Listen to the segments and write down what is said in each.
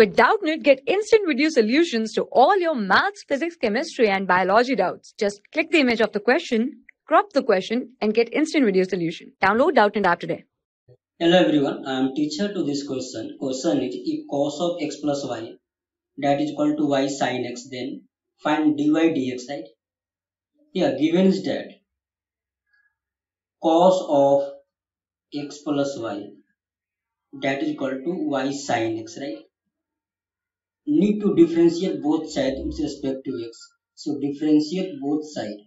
With Doubtnut, get instant video solutions to all your maths, physics, chemistry, and biology doubts. Just click the image of the question, crop the question, and get instant video solution. Download Doubtnut app today. Hello everyone, I am teacher to this question. Question is if cos of x plus y that is equal to y sin x then find dy dx right? Here given is that cos of x plus y that is equal to y sin x right? Need to differentiate both sides with respect to x. So differentiate both sides.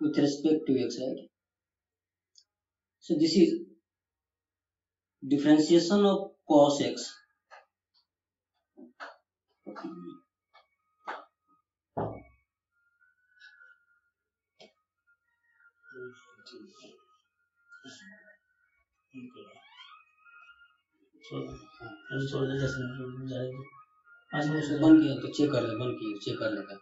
with respect to x right so this is differentiation of cos x बंद किया तो check कर ले बंद किया check कर लेगा।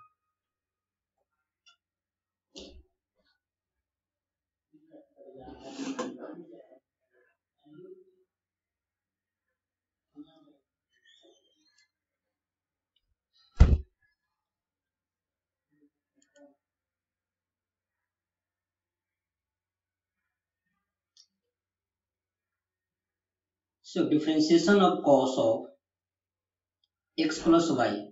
So differentiation of cos of x plus y.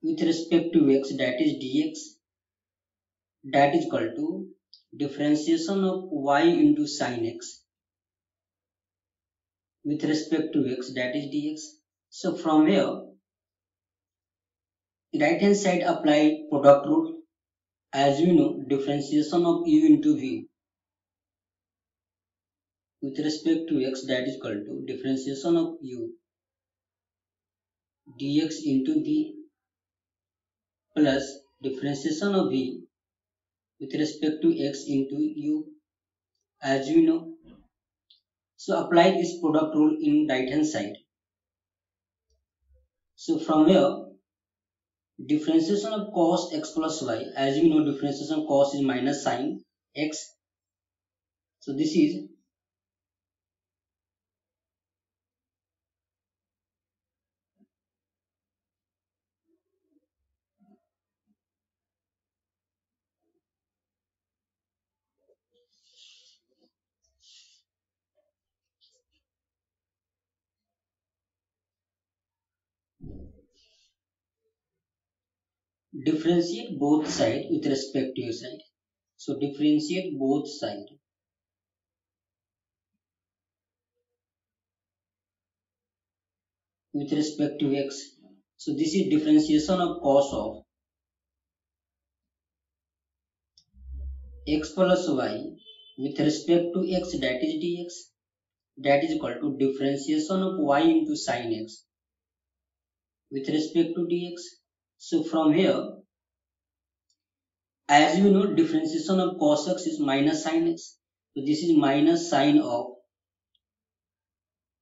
With respect to x that is dx that is equal to differentiation of y into sin x. With respect to x that is dx. So from here right hand side apply product rule. As we know differentiation of u into v with respect to x that is equal to differentiation of u dx into v plus differentiation of v with respect to x into u as we know. So apply this product rule in right hand side. So from here differentiation of cos x plus y as we know differentiation of cos is minus sin x. So this is differentiate both side with respect to your side. So differentiate both side. with respect to x. So this is differentiation of cos of x plus y with respect to x that is dx that is equal to differentiation of y into sin x with respect to dx so from here, as you know, differentiation of cos x is minus sin x. So this is minus sin of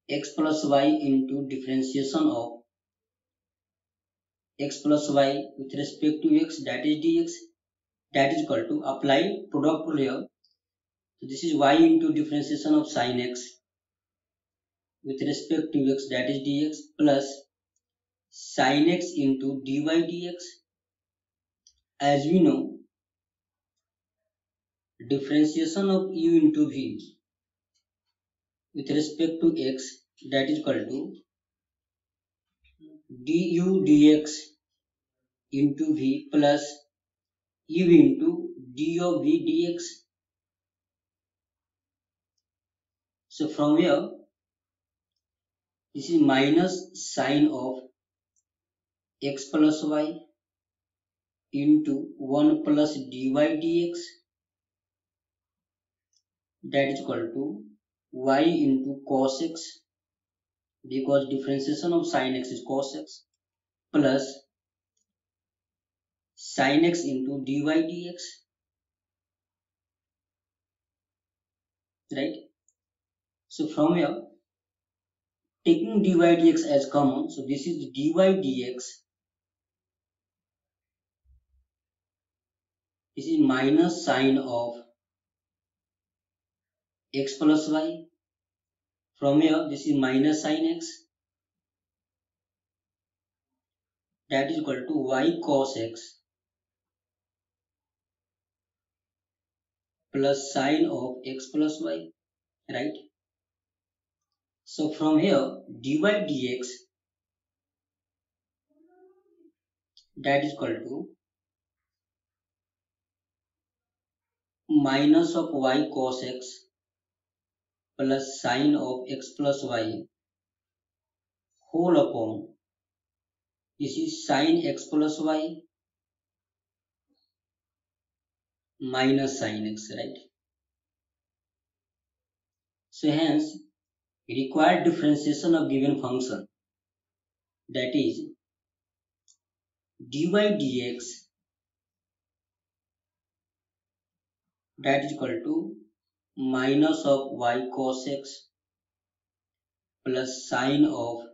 x plus y into differentiation of x plus y with respect to x that is dx that is equal to apply product rule here. So this is y into differentiation of sin x with respect to x that is dx plus sin x into dy dx. As we know differentiation of u into v with respect to x that is equal to du dx into v plus u into d of v dx. So from here this is minus sine of x plus y into 1 plus dy dx that is equal to y into cos x because differentiation of sin x is cos x plus sin x into dy dx right? So from here taking dy dx as common so this is dy dx this is minus sine of x plus y. From here, this is minus sine x. That is equal to y cos x plus sine of x plus y, right? So from here, dy dx that is equal to minus of y cos x plus sine of x plus y. Whole upon. This is sine x plus y minus sine x right? So hence required differentiation of given function. That is dy dx that is equal to minus of y cos x plus sine of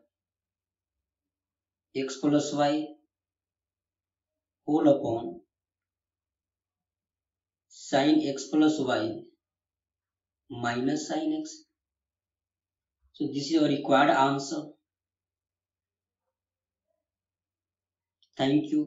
x plus y whole upon sine x plus y minus sine x so this is your required answer. Thank you.